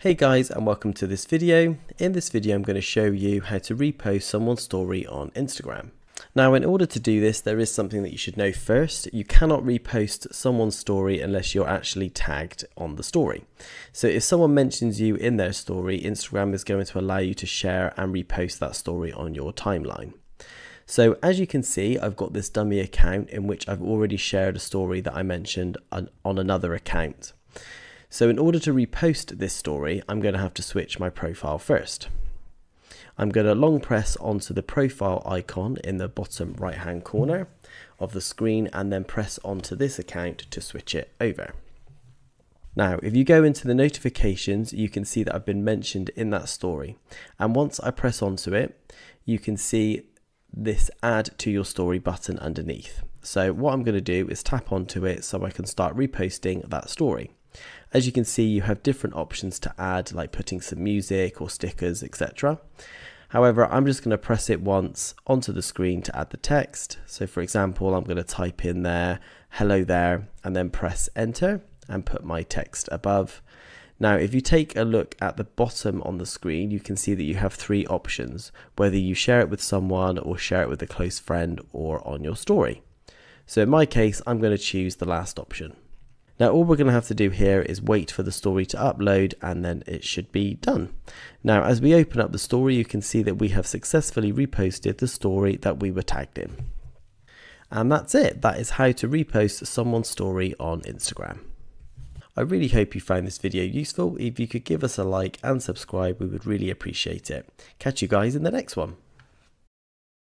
Hey guys and welcome to this video. In this video I'm going to show you how to repost someone's story on Instagram. Now in order to do this there is something that you should know first. You cannot repost someone's story unless you're actually tagged on the story. So if someone mentions you in their story, Instagram is going to allow you to share and repost that story on your timeline. So as you can see, I've got this dummy account in which I've already shared a story that I mentioned on, another account. So in order to repost this story, I'm going to have to switch my profile first. I'm going to long press onto the profile icon in the bottom right hand corner of the screen and then press onto this account to switch it over. Now, if you go into the notifications, you can see that I've been mentioned in that story. And once I press onto it, you can see this add to your story button underneath. So what I'm going to do is tap onto it so I can start reposting that story. As you can see, you have different options to add, like putting some music or stickers, etc. However, I'm just going to press it once onto the screen to add the text. So for example, I'm going to type in there, hello there, and then press enter and put my text above. Now, if you take a look at the bottom on the screen, you can see that you have three options, whether you share it with someone or share it with a close friend or on your story. So in my case, I'm going to choose the last option. Now all we're going to have to do here is wait for the story to upload and then it should be done. Now as we open up the story you can see that we have successfully reposted the story that we were tagged in. And that's it. That is how to repost someone's story on Instagram. I really hope you found this video useful. If you could give us a like and subscribe, we would really appreciate it. Catch you guys in the next one.